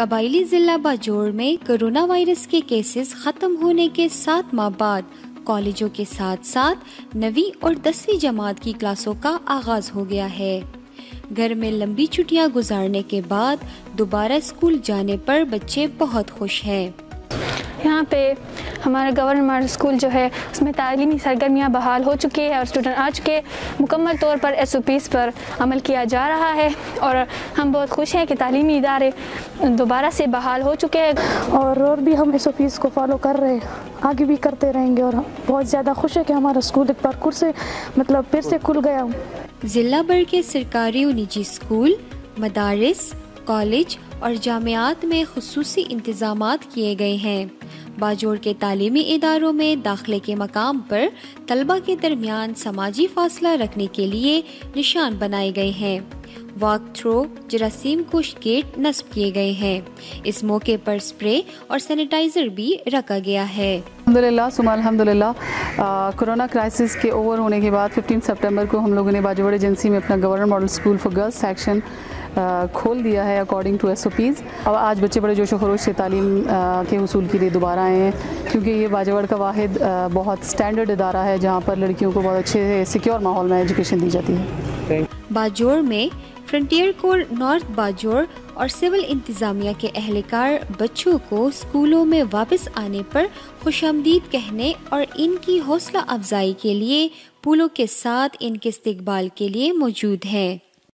कबायली जिला बाजोड़ में corona virus के केसेस खत्म होने के सात माह बाद कॉलेजों के साथ साथ नवी और दसवीं जमात की क्लासों का आगाज़ हो गया है। घर में लंबी छुट्टियाँ गुजारने के बाद दोबारा स्कूल जाने पर बच्चे बहुत खुश हैं। यहाँ पे हमारा गवर्नमेंट स्कूल जो है उसमें तालीमी सरगर्मियाँ बहाल हो चुकी है और स्टूडेंट आ चुके मुकम्मल तौर पर एस ओ पीज़ पर अमल किया जा रहा है और हम बहुत खुश हैं कि तालीमी इदारे दोबारा से बहाल हो चुके हैं। और और भी हम एस ओ पीज़ को फॉलो कर रहे हैं आगे भी करते रहेंगे और बहुत ज़्यादा खुश है कि हमारा स्कूल एक बार खुर से मतलब फिर से खुल गया। ज़िला भर के सरकारी और निजी स्कूल मदारस कॉलेज और जामियात में खसूस इंतज़ाम किए गए हैं। बाजोड़ के तालीमी इदारों में दाखिले के मकाम पर तलबा के दरमियान समाजी फासला रखने के लिए निशान बनाए गए हैं। वॉक थ्रो जरासीम कुश गेट नस्ब किए गए हैं इस मौके पर स्प्रे और सैनिटाइजर भी रखा गया है अलहमदिल्ला सुमा अलहमदिल्ला कोरोना क्राइसिस के ओवर होने के बाद 15 सितंबर को हम लोगों ने बाजोड़ एजेंसी में अपना governor model school for girls section खोल दिया है अकॉर्डिंग टू एस अब आज बच्चे बड़े जोशो खरोश से तालीम के हसूल के लिए दोबारा आए हैं क्योंकि ये बाजवाड़ का वाहिद बहुत स्टैंडर्ड इदारा है जहाँ पर लड़कियों को बहुत अच्छे सिक्योर माहौल में एजुकेशन दी जाती है बाजोर में फ्रंटियर कोर नॉर्थ बाजोर और सिविल इंतज़ामिया के अहलकार बच्चों को स्कूलों में वापस आने पर खुशामदीद कहने और इनकी हौसला अफजाई के लिए, पुलों के साथ इनके इस्तेबाल के लिए मौजूद हैं।